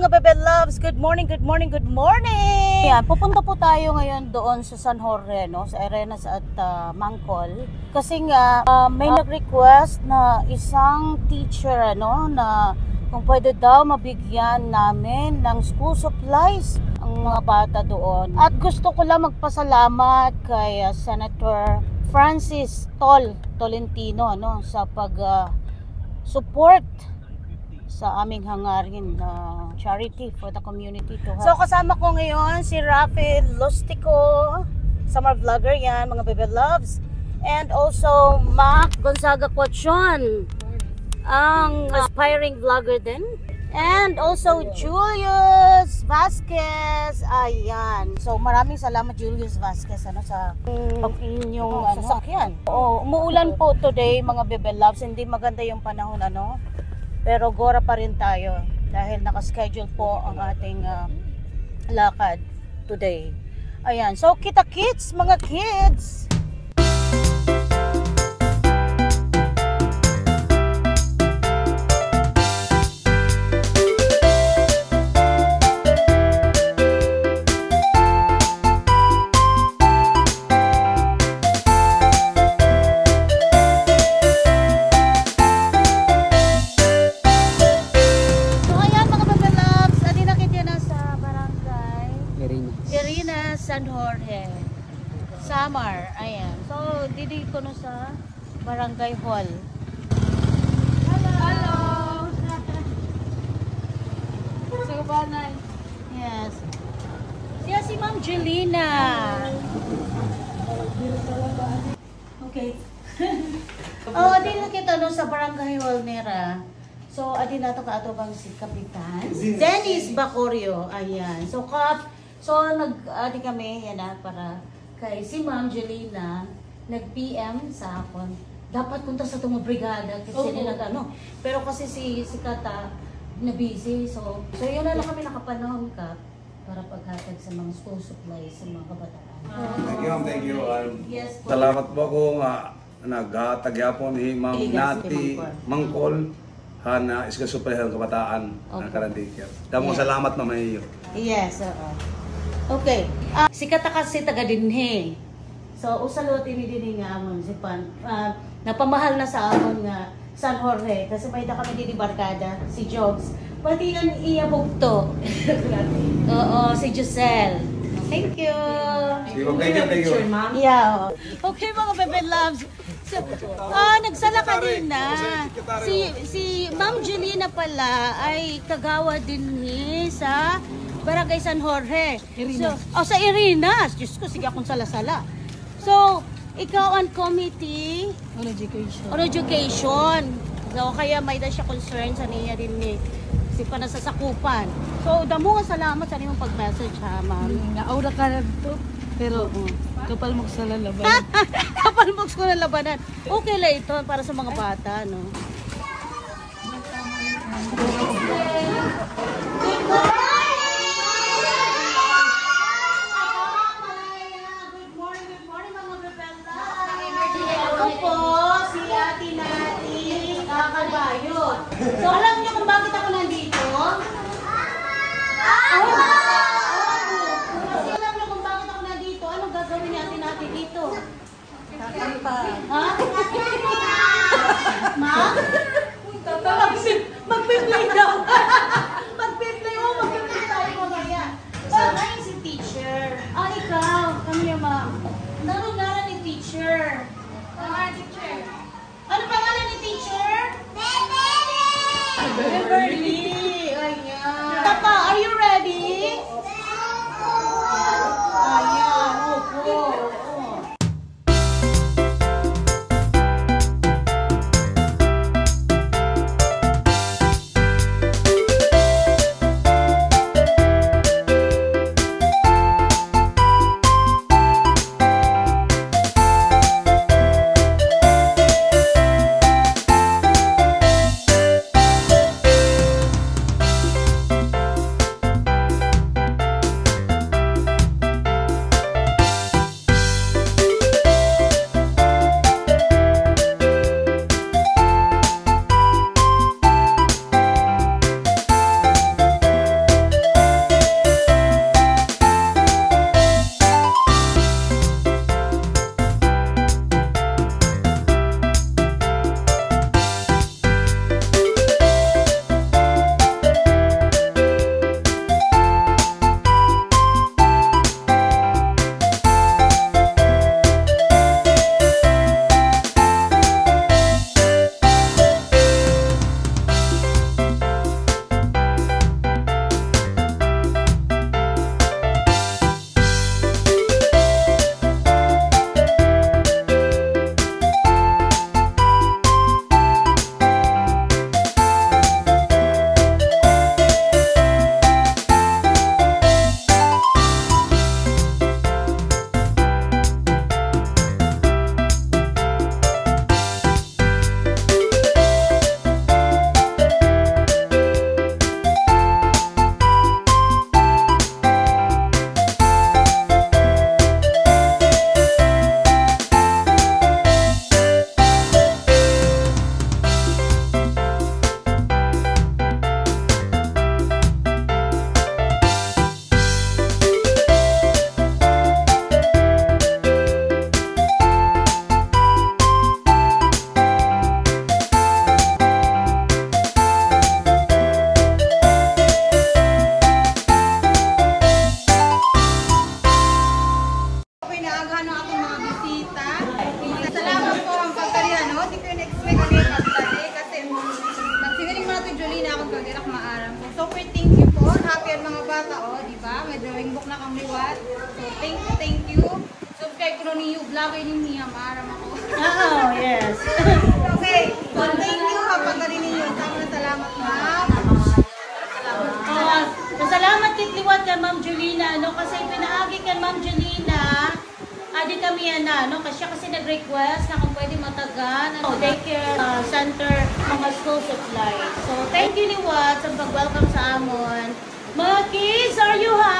mga bebe loves. Good morning, good morning, good morning. Yan, pupunta po tayo ngayon doon sa San Jorge, no, sa Arenas at uh, Mangkol. Kasi nga uh, may nag-request na isang teacher ano na kung pwede daw mabigyan namin ng school supplies ang mga bata doon. At gusto ko lang magpasalamat kay uh, Senator Francis Tol Tolentino no sa pag uh, support sa aming hangarin na charity for the community to have. So kasama ko ngayon si Rafi Lustico, summer vlogger yan, mga bebe loves. And also Mac Gonzaga Cochon, ang aspiring vlogger din. And also Julius Vasquez. Ayan. So maraming salamat Julius Vasquez ano sa pag inyong ano, sasakyan. Oo, umuulan po today mga bebe loves. Hindi maganda yung panahon ano. Pero gora pa rin tayo dahil nakaschedule po ang ating uh, lakad today. Ayan. So kita kids, mga kids. No sa barangay hall. Hello! Hello! sa kabanay. Yes. Siya si Ma'am Jelina. Okay. oh, adi na kita no sa barangay hall nera. So, adi na to kaato bang si Kapitan? Dennis Bacorio. Ayan. So, kap, so nag, adi kami, yan na, para kay si Ma'am Jelina, nag-PM sa hapon. Dapat punta sa itong brigada kasi Oo. nila ano. Pero kasi si, si Kata, na busy. So, so yun na lang kami nakapanahon ka para paghatag sa mga school supplies sa mga kabataan. Thank you, thank you. Um, Yes po. salamat po ako nga naghatagya po ni Ma'am Iligas, Nati si Mangkol hana iska suprehan kabataan Okay. ng karantikya. Damo Yeah. salamat na mayo. Yes, oo. Okay. Ah, si Kata kasi taga dinhi. So usalot ini nga amon si Pan. Ah, napamahal na sa amon nga San Jorge kasi may da kami dili barkada si Jogs. Pati ang iya bugto. Oo, si Giselle. Thank you. Thank you, thank you. Yeah. oo. Okay mga bebe loves. So, ah, nagsala ka din na. Si si Ma'am Jelina pala ay kagawa din ni sa Barangay San Jorge. So, oh, sa Irinas. Diyos ko, sige akong sala-sala. So, ikaw ang committee On education. on education. So, kaya may da siya concern sa niya din ni si panasasakupan. So, damo nga salamat sa inyong pag-message ha, ma'am. Naura ka na to. Pero, kapal mo sa lalaban. Kapal ko ng labanan. Okay lang ito para sa mga bata, no? ready? Ayan. Papa, are you ready? Yes. Mga bata, oh, di ba? May drawing book na kang liwat. So, thank you, thank you. Subscribe ko ni yung vlogger ni Mia, maaram ako. Oo, yes. okay, so thank you kapag galing ninyo. Tama salamat, ma'am. Salamat. Uh, salamat kit liwat ka Ma'am Julina no kasi pinaagi ka Ma'am Julina adi kami yan na no kasi kasi nag-request na kung pwede matagan ano, daycare uh, center mga school supplies. So thank you liwat sa pag-welcome sa amon. Mga kids, are you happy?